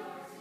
yours.